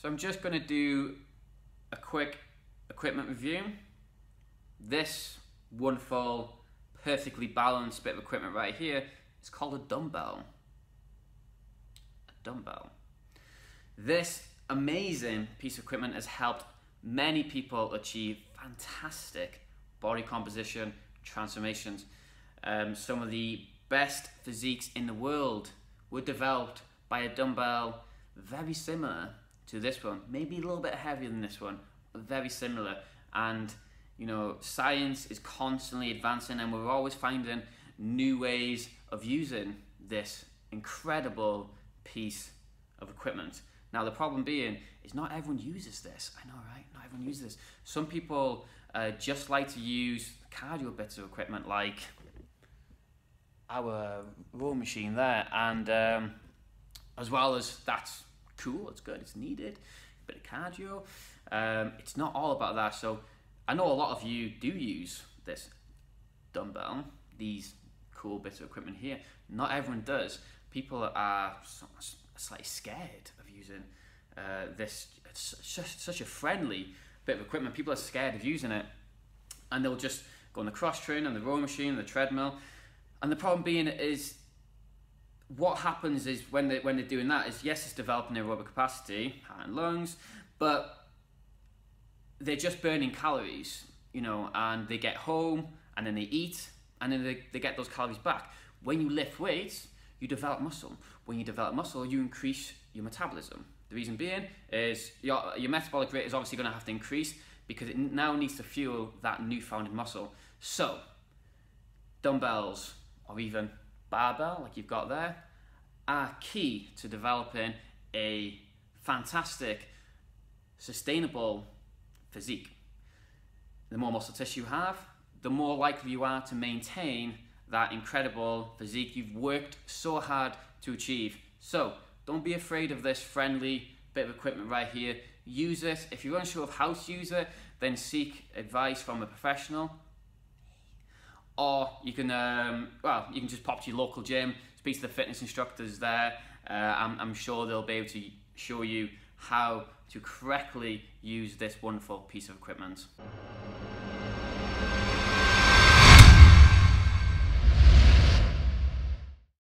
So I'm just going to do a quick equipment review. This wonderful, perfectly balanced bit of equipment right here is called a dumbbell. A dumbbell. This amazing piece of equipment has helped many people achieve fantastic body composition transformations. Um, some of the best physiques in the world were developed by a dumbbell very similar to this one, maybe a little bit heavier than this one, but very similar. And you know, science is constantly advancing, and we're always finding new ways of using this incredible piece of equipment. Now, the problem being is not everyone uses this. I know, right? Not everyone uses this. Some people uh, just like to use cardio bits of equipment like our row machine there, and um, as well as that's cool, it's good, it's needed, a bit of cardio. Um, it's not all about that. So I know a lot of you do use this dumbbell, these cool bits of equipment here. Not everyone does. People are slightly scared of using uh, this. It's such, such a friendly bit of equipment. People are scared of using it, and they'll just go on the cross train and the row machine, and the treadmill. And the problem being is what happens is when they when they're doing that is yes, it's developing their aerobic capacity, heart and lungs, but they're just burning calories, you know, and they get home and then they eat and then they, they get those calories back. When you lift weights, you develop muscle. When you develop muscle, you increase your metabolism. The reason being is your, your metabolic rate is obviously going to have to increase because it now needs to fuel that newfound muscle. So, dumbbells or even barbell, like you've got there, are key to developing a fantastic, sustainable physique. The more muscle tissue you have, the more likely you are to maintain that incredible physique you've worked so hard to achieve. So, don't be afraid of this friendly bit of equipment right here. Use it. If you're unsure of how to use it, then seek advice from a professional or you can um, well you can just pop to your local gym speak to the fitness instructors there. Uh, I'm, I'm sure they'll be able to show you how to correctly use this wonderful piece of equipment